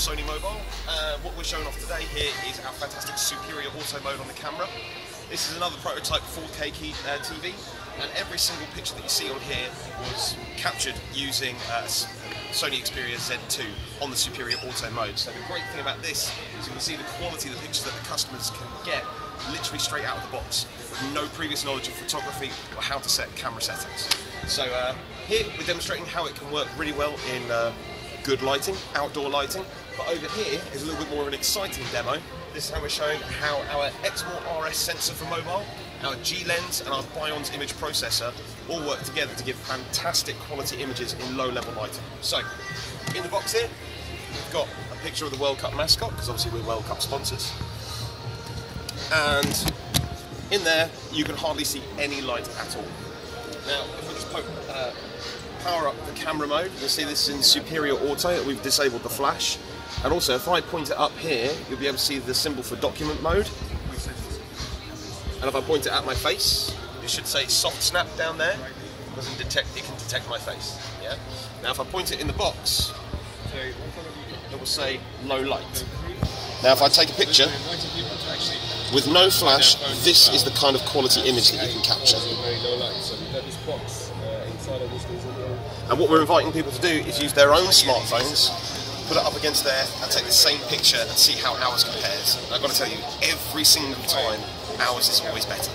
Sony Mobile. Uh, what we're showing off today here is our fantastic superior auto mode on the camera. This is another prototype 4K key, uh, TV, and every single picture that you see on here was captured using uh, Sony Xperia Z2 on the superior auto mode. So the great thing about this is you can see the quality of the pictures that the customers can get literally straight out of the box with no previous knowledge of photography or how to set camera settings. So uh, here we're demonstrating how it can work really well in uh, good lighting, outdoor lighting. But over here is a little bit more of an exciting demo. This is how we're showing how our Exmor RS sensor for mobile, our G-Lens and our Bionz image processor all work together to give fantastic quality images in low level lighting. So, in the box here, we've got a picture of the World Cup mascot, because obviously we're World Cup sponsors. And in there, you can hardly see any light at all. Now, power up the camera mode, you'll see this is in superior auto, we've disabled the flash. And also, if I point it up here, you'll be able to see the symbol for document mode. And if I point it at my face, it should say soft snap down there. It doesn't detect, it can detect my face. Yeah. Now, if I point it in the box, it will say low light. Now, if I take a picture with no flash, this is the kind of quality image that you can capture. And what we're inviting people to do is use their own smartphones, put it up against there, and take the same picture and see how ours compares. And I've got to tell you, every single time, ours is always better.